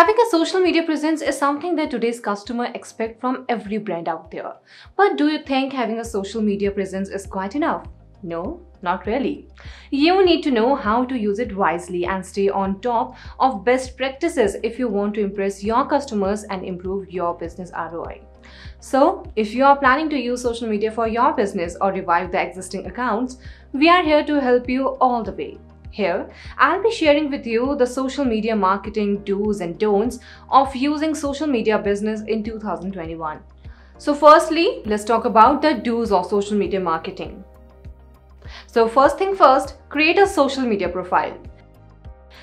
Having a social media presence is something that today's customer expect from every brand out there. But do you think having a social media presence is quite enough? No, not really. You need to know how to use it wisely and stay on top of best practices if you want to impress your customers and improve your business ROI. So, if you are planning to use social media for your business or revive the existing accounts, we are here to help you all the way. Here, I'll be sharing with you the social media marketing do's and don'ts of using social media business in 2021. So firstly, let's talk about the do's of social media marketing. So first thing first, create a social media profile.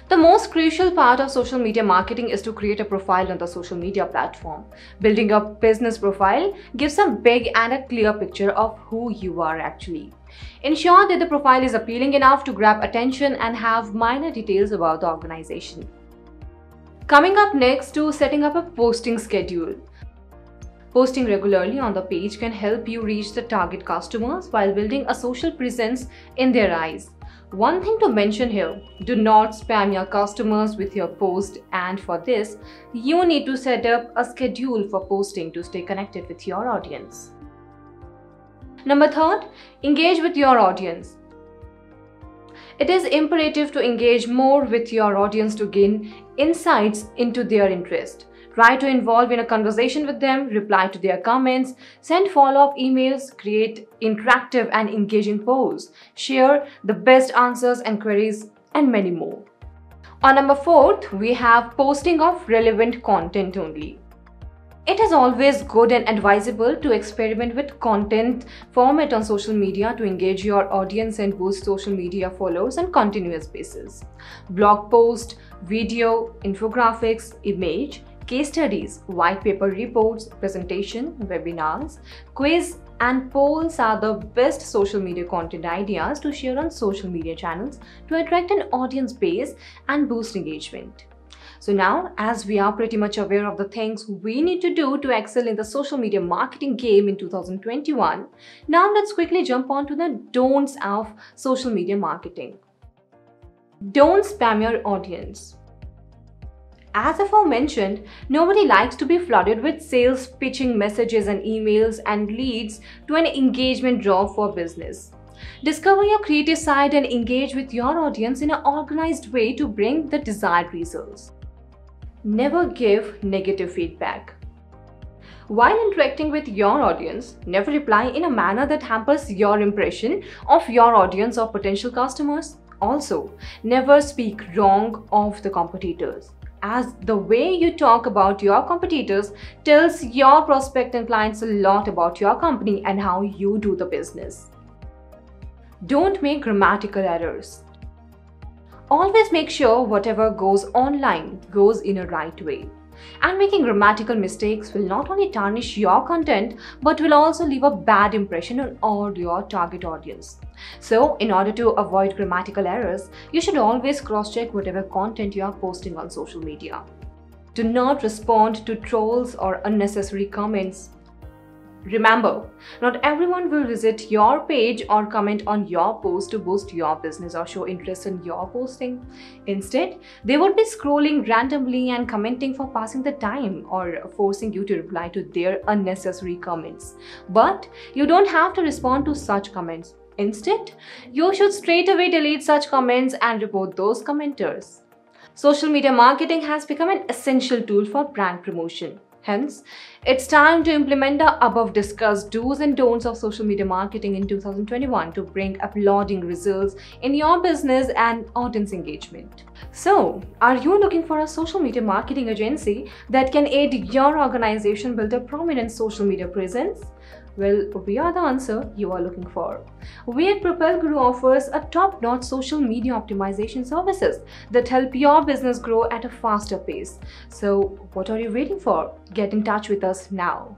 The most crucial part of social media marketing is to create a profile on the social media platform. Building a business profile gives a big and a clear picture of who you are actually. Ensure that the profile is appealing enough to grab attention and have minor details about the organization. Coming up next to setting up a posting schedule. Posting regularly on the page can help you reach the target customers while building a social presence in their eyes. One thing to mention here, do not spam your customers with your post and for this, you need to set up a schedule for posting to stay connected with your audience. Number third, engage with your audience. It is imperative to engage more with your audience to gain insights into their interest. Try to involve in a conversation with them, reply to their comments, send follow-up emails, create interactive and engaging posts, share the best answers and queries, and many more. On number fourth, we have posting of relevant content only. It is always good and advisable to experiment with content format on social media to engage your audience and boost social media follows on continuous basis. Blog post, video, infographics, image, case studies, white paper reports, presentation, webinars, quiz, and polls are the best social media content ideas to share on social media channels to attract an audience base and boost engagement. So now, as we are pretty much aware of the things we need to do to excel in the social media marketing game in 2021, now let's quickly jump on to the don'ts of social media marketing. Don't spam your audience. As aforementioned, nobody likes to be flooded with sales pitching messages and emails and leads to an engagement draw for business. Discover your creative side and engage with your audience in an organized way to bring the desired results. Never give negative feedback. While interacting with your audience, never reply in a manner that hampers your impression of your audience or potential customers. Also, never speak wrong of the competitors as the way you talk about your competitors tells your prospect and clients a lot about your company and how you do the business. Don't make grammatical errors. Always make sure whatever goes online goes in a right way. And making grammatical mistakes will not only tarnish your content but will also leave a bad impression on all your target audience. So, in order to avoid grammatical errors, you should always cross check whatever content you are posting on social media. Do not respond to trolls or unnecessary comments. Remember, not everyone will visit your page or comment on your post to boost your business or show interest in your posting. Instead, they would be scrolling randomly and commenting for passing the time or forcing you to reply to their unnecessary comments. But you don't have to respond to such comments. Instead, you should straight away delete such comments and report those commenters. Social media marketing has become an essential tool for brand promotion. Hence, it's time to implement the above discussed do's and don'ts of social media marketing in 2021 to bring applauding results in your business and audience engagement. So, are you looking for a social media marketing agency that can aid your organization build a prominent social media presence? Well, we are the answer you are looking for. We at Propel Guru offers a top-notch social media optimization services that help your business grow at a faster pace. So, what are you waiting for? Get in touch with us now.